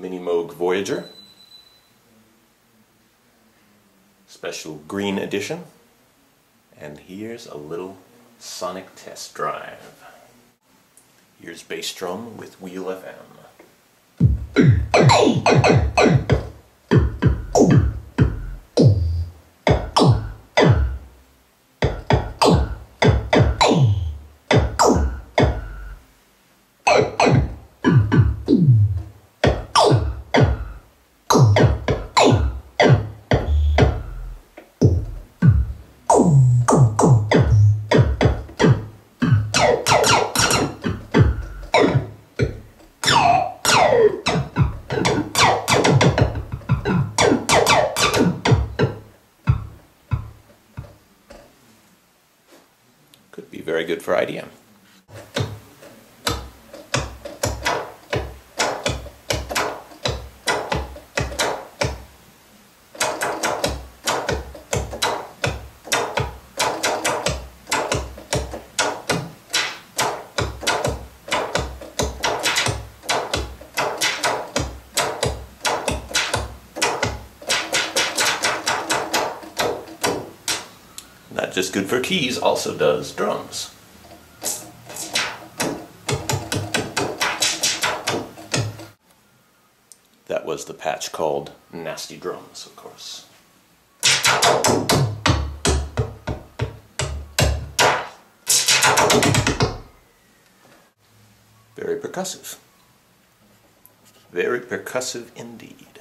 Mini Moog Voyager. Special green edition. And here's a little sonic test drive. Here's Bass Drum with Wheel FM. Could be very good for IDM. Not just good for keys, also does drums. That was the patch called Nasty Drums, of course. Very percussive. Very percussive indeed.